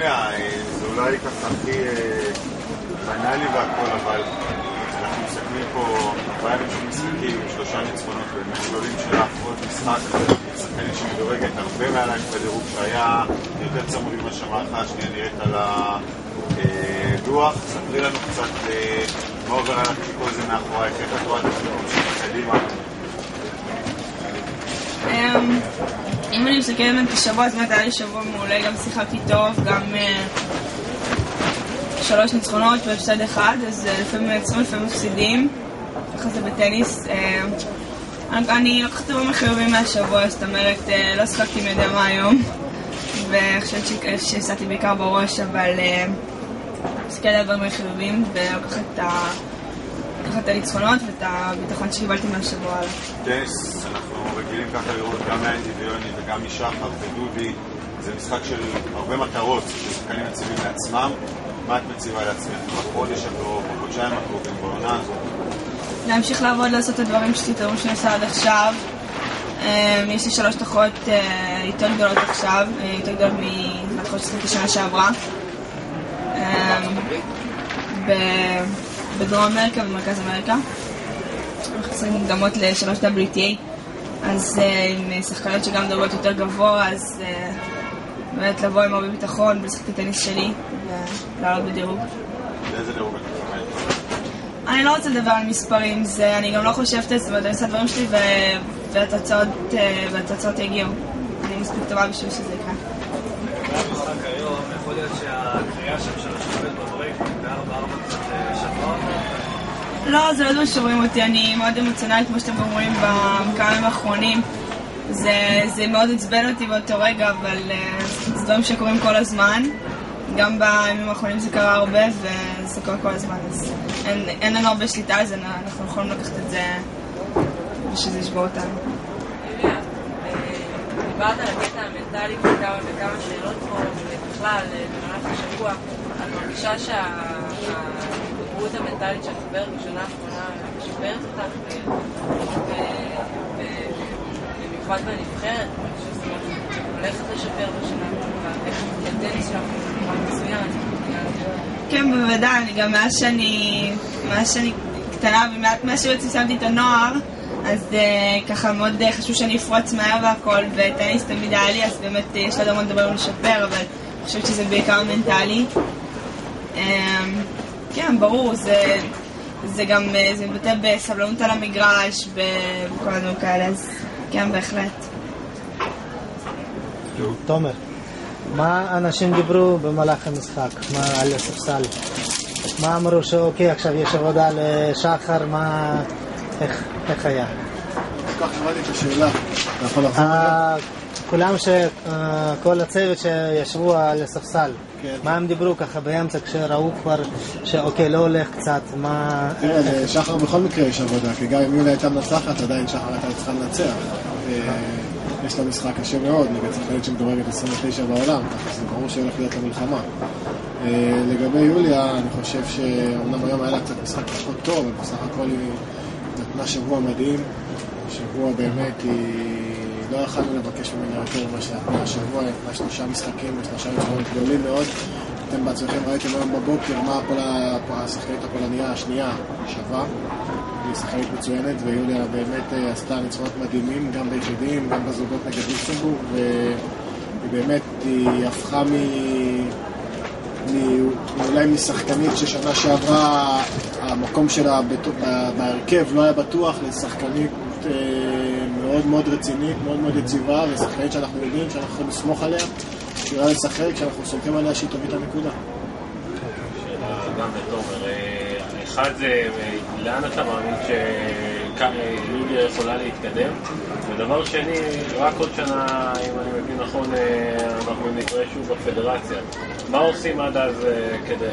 יוליה, זה אולי ככה הכי בנאלי והכל, אבל אנחנו מסתכלים פה ארבעה ימים של משחקים, שלושה ניצחונות באמת גדולים של האחרות משחק, שחקנית שמדורגת הרבה מעלייך בדירוג שהיה יותר צמוד ממה שהמערכה השנייה נראית על הדוח. ספרי לנו קצת מה עובר עליך כל זה מאחורייך, איך את רואה את זה קדימה. אם אני מסתכלת את השבוע, אז באמת היה לי שבוע מעולה, גם שיחקתי טוב, גם שלוש ניצחונות והפסד אחד, אז לפעמים מייצרים, לפעמים מפסידים, ככה זה בטניס. אני לוקחת את הדברים החיובים מהשבוע, זאת אומרת, לא שחקתי מי מה היום, ואני חושבת בעיקר בראש, אבל מסתכלת על הדברים החיובים, ולוקחת את הניצחונות ואת הביטחון שקיבלתי מהשבוע הלאה. טניס, אנחנו רגילים ככה לראות גם מאנדי ויוני וגם משחר ודודי, זה משחק של הרבה מטרות ששחקנים מציבים לעצמם. מה את מציבה לעצמך בחודש הקרוב, בחודשיים הקרובים, בעונה הזאת? להמשיך לעבוד, לעשות את הדברים שתתארו שאני עושה עד עכשיו. יש לי שלוש תחרות יותר גדולות עכשיו, יותר גדולות מהתחרות שעשיתי שנה שעברה. בדרום אמריקה ובמרכז אמריקה. אנחנו עושים מוקדמות לשלוש WTA, אז עם שחקניות שגם מדברות יותר גבוה, אז באמת לבוא עם הרבה ביטחון ולשחק את הטניס שלי ולעלות בדירוג. באיזה דירוג? אני לא רוצה לדבר על מספרים, זה, אני גם לא חושבת את זה, ואני עושה דברים שלי והתוצאות יגיעו. אני מספיק טובה בשביל שזה יקרה. לא, זה לא דברים ששוברים אותי, אני מאוד אמוציונלית, כמו שאתם רואים בכמה ימים האחרונים. זה, זה מאוד עצבן אותי באותו רגע, אבל זה דברים שקורים כל הזמן. גם בימים האחרונים זה קרה הרבה, וזה קורה כל הזמן, אז אין, אין לנו הרבה שליטה על זה, אנחנו יכולים לקחת את זה ושזה ישבור אותנו. דיברת על הקטע המנטלי בכמה וכמה שאלות פה, ובכלל, במהלך השבוע, את מרגישה שההתגברות המנטלית שאת עוברת בשנה האחרונה משפרת אותך, במיוחד בנבחרת, שזה הולכת לשפר בשנה האחרונה, איך הטניס שלך מצוין. כן, בוודאי, גם מאז שאני, מאז שאני קטנה ומאז שבעצם שמתי את הנוער, אז uh, ככה מאוד uh, חשוב שאני אפרוץ מהר והכל, וטניס תמיד היה לי, אז באמת uh, יש עוד המון דברים לשפר, אבל אני חושבת שזה בעיקר מנטלי. Um, כן, ברור, זה, זה גם, uh, זה מתבטא בסבלנות על המגרש וכל הדברים כאלה, אז כן, בהחלט. תומר, מה אנשים דיברו במהלך המשחק? מה על הספסל? מה אמרו שאוקיי, עכשיו יש עבודה לשחר, מה... איך, איך היה? כך שמעתי את השאלה, עליה? כולם, ש... כל הצוות שישבו על הספסל, כן. מה הם דיברו ככה באמצע כשראו כבר שאוקיי, לא הולך קצת, מה... תראה, לשחר בכל מקרה יש עבודה, כי גם אם יוליה הייתה מנצחת, עדיין שחר הייתה צריכה לנצח. יש לה משחק קשה מאוד, נגד שחקנית שמדורגת 29 בעולם, ככה זה ברור שהולך להיות לה מלחמה. לגבי יוליה, אני חושב שאומנם היום היה לה קצת משחק פחות טוב, אבל בסך הכל היא נתנה שבוע מדהים. שבוע באמת היא... לא יכולנו לבקש ממנה יותר ממה שנתנה השבוע, נתנה שלושה משחקים ושלושה ניצחונות גדולים מאוד. אתם בעצמכם ראיתם היום בבוקר מה השחקנית הפולניה השנייה שווה. היא שחקנית מצוינת, ויוליה באמת עשתה ניצחונות מדהימים, גם ביחידים, גם בזוגות נגד לוקסמבורג, והיא באמת, היא הפכה מ... אולי משחקנית ששנה שעברה המקום שלה בהרכב לא היה בטוח לשחקנית מאוד מאוד רצינית, מאוד מאוד יציבה, ושחקנית שאנחנו יודעים שאנחנו יכולים לסמוך עליה, שירה לשחק, שאנחנו סומכים עליה שהיא תביא את הנקודה. אחד זה לאן אתה מאמין שיוליה יכולה להתקדם? ודבר שני, רק עוד שנה, אם אני מבין נכון, אנחנו נקרא שוב בפדרציה. מה עושים עד אז כדי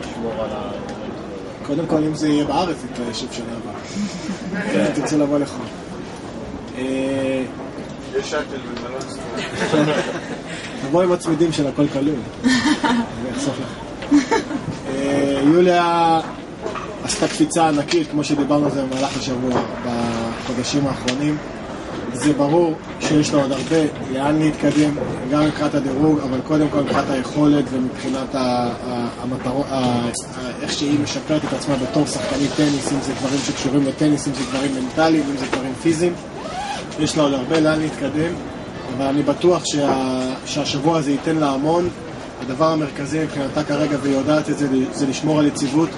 לשמור על ה... קודם כל, אם זה יהיה בארץ, ישב שנה הבאה. אם תרצה לבוא לחול. יש שאטל במלון ספורט. תבוא עם הצמידים של הכל כלול. אני אחסוך לך. יוליה עשתה קפיצה ענקית, כמו שדיברנו על זה במהלך השבוע, בחודשים האחרונים. זה ברור שיש לו עוד הרבה לאן להתקדם, גם מבחינת הדירוג, אבל קודם כל מבחינת היכולת ומבחינת המטרות, איך שהיא משפרת את עצמה בתור שחקנית טניס, אם זה דברים שקשורים לטניס, אם זה דברים מנטליים, אם זה דברים פיזיים. יש לה עוד הרבה לאן להתקדם, אבל אני בטוח שה, שהשבוע הזה ייתן לה המון. הדבר המרכזי מבחינתה כרגע, והיא יודעת את זה, זה לשמור על יציבות.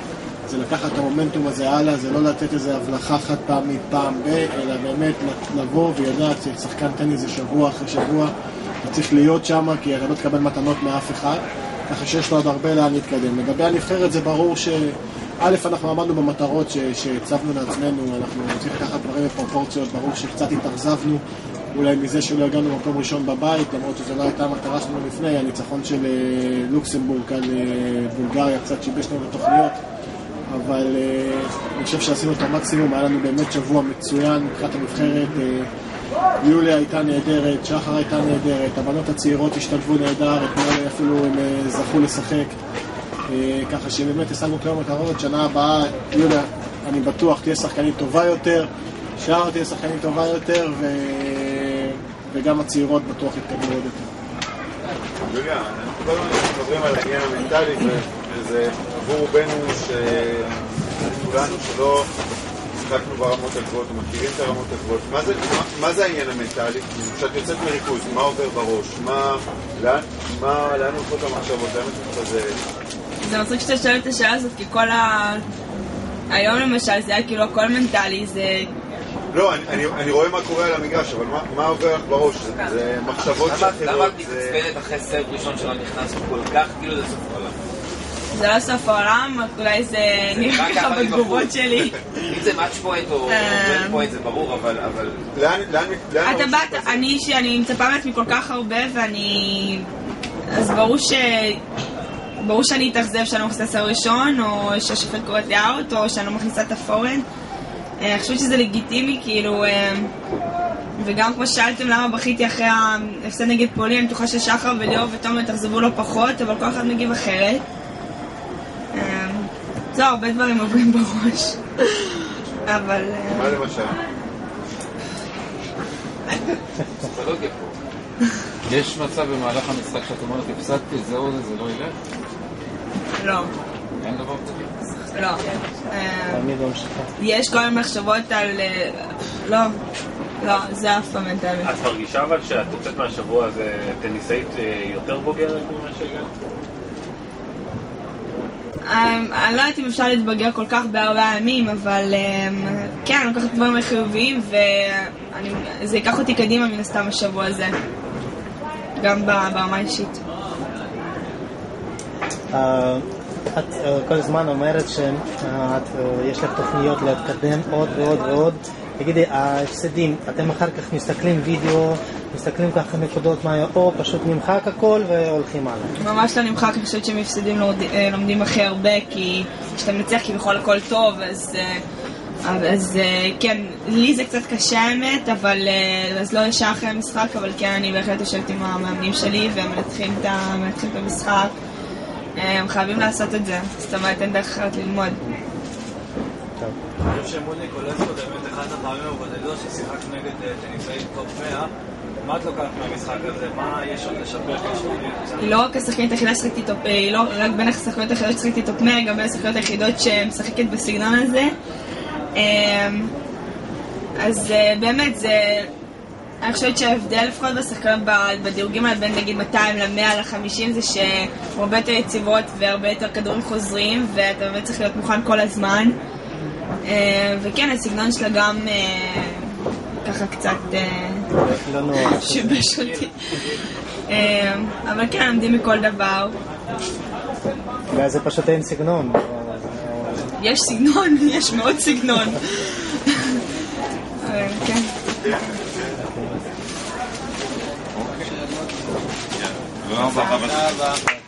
זה לקחת את המומנטום הזה הלאה, זה לא לתת איזה הבלחה חד פעמית פעם ב, אלא באמת לבוא ויודעת ששחקן טניס זה שבוע אחרי שבוע, אתה צריך להיות שם כי אתה לא תקבל מתנות מאף אחד, ככה שיש לו עוד הרבה לאן להתקדם. לגבי הנבחרת זה ברור ש... א', אנחנו עמדנו במטרות שהצבנו לעצמנו, אנחנו רוצים לקחת דברים בפרופורציות, ברור שקצת התאכזבנו אולי מזה שלא הגענו למקום ראשון בבית, למרות שזו לא הייתה המטרה שלנו לפני, הניצחון של אה, לוקסמבורג על אה, בולגריה קצת שיבש לנו את התוכניות. אבל uh, אני חושב שעשינו את המקסימום, היה לנו באמת שבוע מצוין מבחינת הנבחרת. Uh, יוליה הייתה נהדרת, שחר הייתה נהדרת, הבנות הצעירות השתלבו נהדר, אתמול אפילו הם uh, זכו לשחק. ככה שבאמת השגנו כמה מטרות, שנה הבאה יוליה, אני בטוח, תהיה שחקנית טובה יותר, שער תהיה שחקנית טובה יותר, ו... וגם הצעירות בטוח יתקדמו עוד יותר. יוליה, אנחנו כל הזמן מדברים על העניין המנטלי, וזה עבור רובנו שכולנו שלא שיחקנו ברמות הגבוהות, מכירים את הרמות הגבוהות. מה זה, מה, מה זה העניין המנטלי? כשאת יוצאת מריכוז, מה עובר בראש? מה, לאן, מה, לאן הולכות המחשבות? לאן את מתפזרת? זה מצחיק שאתה שואל את השאלה הזאת, כי כל ה... היום למשל זה היה כאילו הכל מנטלי, זה... לא, אני, אני, אני רואה מה קורה על המגרש, אבל מה, מה עובר לך בראש? זה, זה מחשבות שאחרות, זה... למה את מתעצבנת אחרי סרט ראשון שלא נכנס כל כך, כאילו זה סוף העולם? זה לא סוף העולם, אולי זה נראה ככה בתגובות שלי. אם זה match point או match point זה ברור, אבל... לאן, לאן, לאן... אתה באת, אני שאני מצפה מעצמי כל כך הרבה ואני... אז ברור ש... ברור שאני אתאכזב שאני לא מכניסה serve ראשון, או שהשופט קוראת לי out, או שאני לא מכניסה את ה forehand. אני חושבת שזה לגיטימי, כאילו... וגם כמו ששאלתם למה בכיתי אחרי ההפסד נגד פולין, אני בטוחה ששחר וליאור ותומר התאכזבו לא פחות, אבל כל אחד מגיב אחרת. זהו, הרבה דברים עוברים בראש. אבל... מה למשל? יש מצב במהלך המשחק שאת אומרת, הפסדתי, זהו זה, זה לא ילך? לא. אין דבר כזה? לא. יש כל מיני מחשבות על... לא. לא, זה אף פעם אין תאמין. את מרגישה אבל שאת יוצאת מהשבוע הזה טניסאית יותר בוגרת ממה שהגעת? אני לא יודעת אם אפשר להתבגר כל כך בארבעה ימים, אבל כן, אני לוקחת דברים חיוביים וזה ייקח אותי קדימה מן הסתם השבוע הזה, גם ברמה האישית. את כל הזמן אומרת שיש לך תוכניות להתקדם עוד ועוד ועוד. תגידי, ההפסדים, אתם אחר כך מסתכלים וידאו, מסתכלים ככה נקודות מה היה, או פשוט נמחק הכל והולכים הלאה? ממש לא נמחק, אני חושבת שמפסדים לומדים הכי הרבה, כי כשאתה מנצח כביכול הכל טוב, אז... אז כן, לי זה קצת קשה האמת, אבל אז לא ישר אחרי המשחק, אבל כן, אני בהחלט יושבת עם המאמנים שלי והם מנתחים את המשחק. הם חייבים לעשות את זה, זאת אומרת אין דרך אחרת ללמוד. אני חושב שמול ניקולסקו באמת אחת הפעמים הבודדות ששיחק נגד טניסאים top 100 מה את לוקחת מהמשחק הזה? מה יש עוד לשפר? היא לא רק השחקנית היחידה ששחקתי top, היא לא רק בין השחקניות היחידות ששחקתי top 100, גם בין השחקניות היחידות שמשחקת בסגנון הזה. אז באמת זה... אני חושבת שההבדל לפחות בשחקנות בדירוגים האלה בין נגיד 200 ל-100 ל-50 זה שהן הרבה יותר יציבות והרבה יותר כדורים חוזרים ואתה באמת צריך להיות מוכן כל הזמן וכן, הסגנון שלה גם ככה קצת שיבש אותי. אבל כן, לומדים מכל דבר. וזה פשוט אין סגנון יש סגנון, יש מאוד סגנון. כן. תודה רבה.